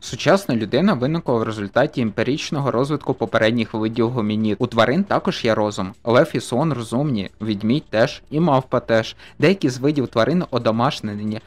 Сучасна людина виникла в результаті емпірічного розвитку попередніх видів гомінід. У тварин також є розум. Лев і слон розумні, відмідь теж і мавпа теж. Деякі з видів тварин одомашнені,